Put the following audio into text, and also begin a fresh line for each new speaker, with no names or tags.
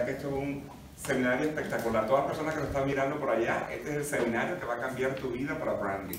que esto es un seminario espectacular. Todas las personas que nos están mirando por allá, este es el seminario que va a cambiar tu vida para branding.